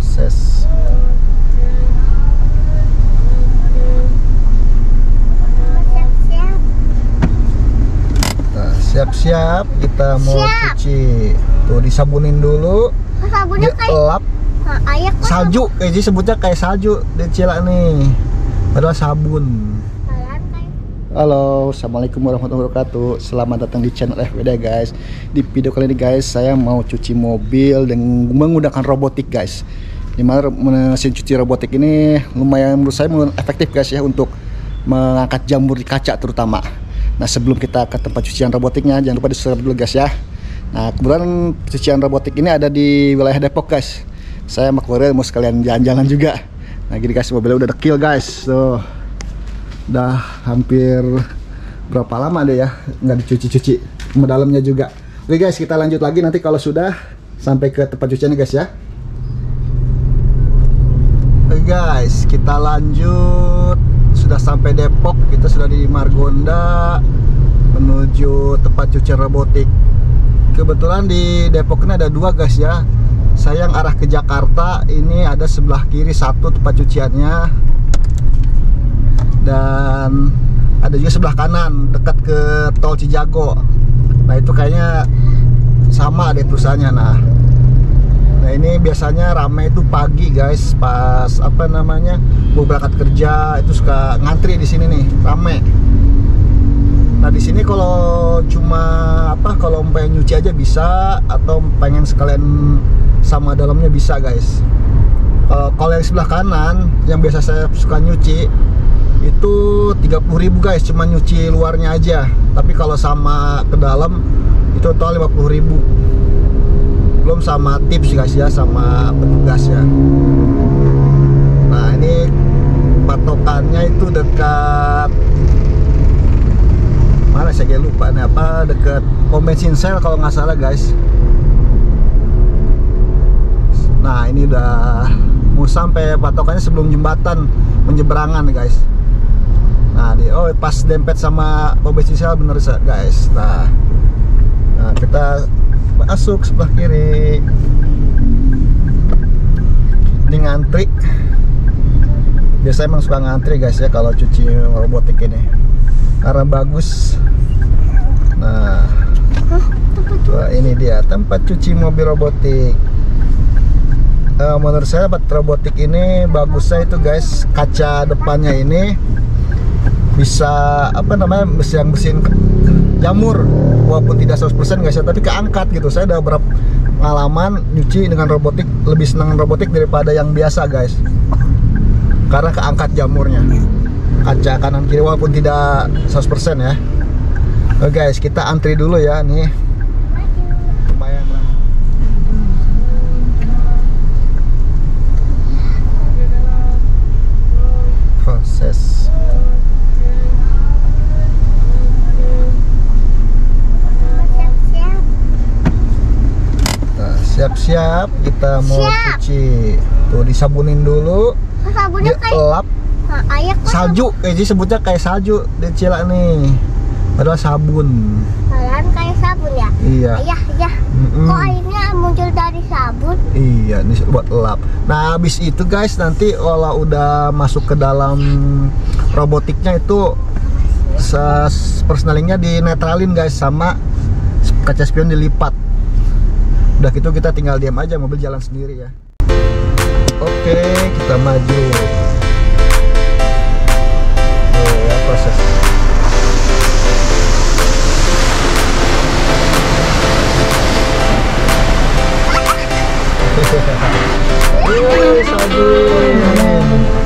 proses. Siap-siap. Nah, siap-siap kita mau Siap. cuci. Tuh disabunin dulu. Oh, sabunnya kayak Nah, kok salju eh jadi sebutnya kayak salju dicila nih. Padahal sabun. Halo, Assalamualaikum warahmatullahi wabarakatuh. Selamat datang di channel FWD guys. Di video kali ini guys, saya mau cuci mobil dengan menggunakan robotik guys Di mana mesin cuci robotik ini lumayan menurut saya lumayan efektif guys ya Untuk mengangkat jamur di kaca terutama. Nah sebelum kita ke tempat cucian robotiknya Jangan lupa di subscribe dulu guys ya. Nah kebetulan cucian robotik ini ada di wilayah Depok guys. Saya sama keluarga mau sekalian jalan-jalan juga. Nah gini guys, mobilnya udah dekil guys. Tuh. Udah hampir berapa lama deh ya nggak dicuci-cuci. Dalamnya juga. Oke guys kita lanjut lagi nanti kalau sudah sampai ke tempat cuciannya guys ya oke guys kita lanjut sudah sampai Depok kita sudah di Margonda menuju tempat cucian robotik kebetulan di Depok ini ada dua guys ya saya yang arah ke Jakarta ini ada sebelah kiri satu tempat cuciannya dan ada juga sebelah kanan dekat ke tol Cijago. Nah itu kayaknya sama deh perusahaannya. Nah, nah ini biasanya ramai itu pagi guys, pas apa namanya mau berangkat kerja itu suka ngantri di sini nih, ramai. Nah di sini kalau cuma apa kalau pengen nyuci aja bisa atau pengen sekalian sama dalamnya bisa guys. Kalau yang sebelah kanan yang biasa saya suka nyuci itu 30.000 guys cuma nyuci luarnya aja tapi kalau sama ke dalam itu total 50.000 belum sama tips guys ya sama petugas ya. Nah ini patokannya itu dekat mana saya kayak lupa nih apa dekat pom sel kalau nggak salah guys. Nah ini udah mau sampai patokannya sebelum jembatan menyeberangan guys. Nah, di oh pas dempet sama pom bensin sel bener guys. Nah, nah kita masuk sebelah kiri. Ini ngantri. Biasa emang suka ngantri guys ya kalau cuci robotik ini. Karena bagus. Nah, wah, ini dia tempat cuci mobil robotik. Eh, menurut saya tempat robotik ini bagusnya itu guys kaca depannya ini bisa apa namanya mesin yang bersihin jamur walaupun tidak 100% guys ya tapi keangkat gitu. Saya udah berapa pengalaman nyuci dengan robotik lebih senang robotik daripada yang biasa guys. Karena keangkat jamurnya. Kaca kanan kiri walaupun tidak 100% ya. Oke guys kita antri dulu ya nih lumayan lah proses siap-siap. Nah, siap-siap kita mau Siap. cuci tuh disabunin dulu Oh, sabunnya kayak Nah, ayak salju eh jadi sebutnya kayak salju dicila nih padahal sabun Kalian kayak sabun ya? iya Ayah, ya. Mm-mm. Kok airnya muncul dari sabun? iya ini buat elap nah habis itu guys nanti kalau udah masuk ke dalam robotiknya itu persnelingnya dinetralin guys sama kaca spion dilipat udah gitu kita tinggal diam aja mobil jalan sendiri ya. Oke kita maju. Tuh, ya proses. Wih, sabun.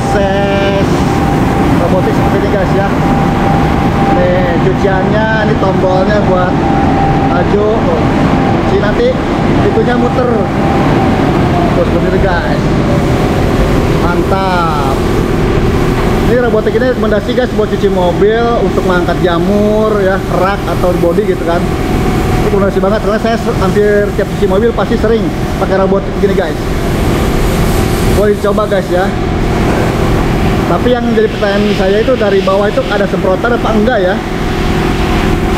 Proses robotik seperti ini guys ya. Ini cuciannya ini tombolnya buat maju. Cuci nanti itunya muter. Terus ini guys. Mantap. Ini robotik ini rekomendasi guys buat cuci mobil untuk mengangkat jamur ya rak atau body gitu kan. Rekomendasi banget karena saya hampir tiap cuci mobil pasti sering pakai robotik gini guys. Boleh dicoba guys ya tapi yang jadi pertanyaan saya itu dari bawah itu ada semprotan apa enggak ya?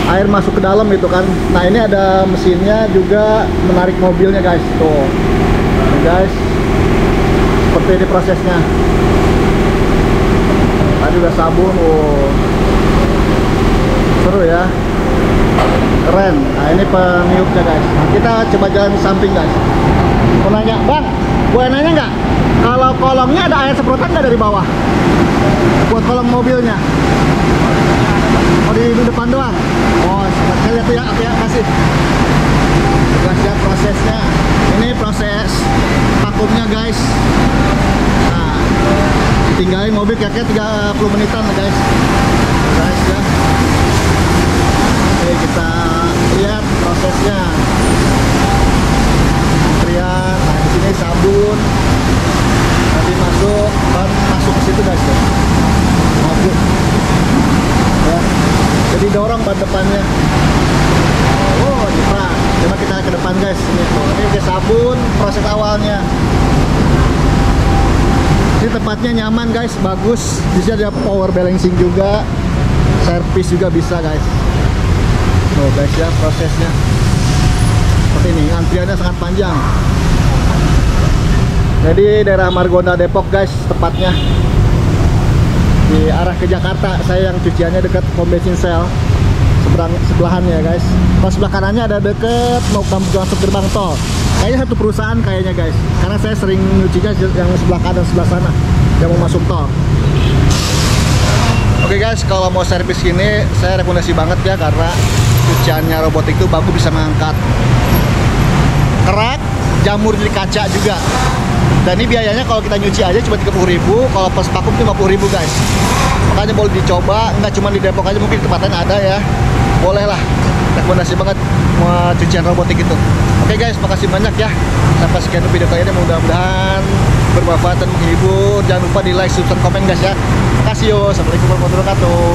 Air masuk ke dalam gitu kan. Nah ini ada mesinnya juga menarik mobilnya guys. Tuh. Ini guys. Seperti ini prosesnya. Tadi udah sabun. Oh seru ya. Keren. Nah ini peniupnya guys. Nah, kita coba jalan samping guys. Mau nanya bang boleh nanya nggak? Kalau kolongnya ada air semprotan nggak dari bawah? Buat kolong mobilnya? Oh di, depan doang? Oh saya lihat ya ya kasih guys ya prosesnya. Ini proses vakumnya guys. Nah tinggalin mobil kira-kira 30 menitan lah guys guys ya oke kita lihat prosesnya antrian nah di sini sabun nanti masuk ban masuk ke situ guys ya maju ya jadi dorong ban depannya oh cepat coba kita ke depan guys. Ini ke sabun proses awalnya. Ini tempatnya nyaman guys. Bagus. Di sini ada power balancing juga. Servis juga bisa guys. Tuh guys ya prosesnya. Seperti ini. Antriannya sangat panjang. Jadi daerah Margonda Depok guys tepatnya. Di arah ke Jakarta. Saya yang cuciannya dekat pom bensin sel seberang sebelahannya ya guys pas sebelah kanannya ada deket mau kamu masuk gerbang tol kayaknya satu perusahaan kayaknya guys karena saya sering nyucinya yang sebelah kanan sebelah sana yang mau masuk tol Oke guys, kalau mau servis ini saya rekomendasi banget ya karena cuciannya robotik itu bagus bisa mengangkat kerak, jamur di kaca juga. Dan ini biayanya kalau kita nyuci aja cuma 30.000, kalau pas vakum 50.000 guys. Makanya boleh dicoba, nggak cuma di Depok aja mungkin di tempat lain ada ya. Boleh lah. Rekomendasi banget mau cucian robotik itu. Oke guys, makasih banyak ya. Sampai sekian video kali ini mudah-mudahan bermanfaat dan menghibur. Jangan lupa di like, subscribe, komen guys ya. Makasih yo. Assalamualaikum warahmatullahi wabarakatuh.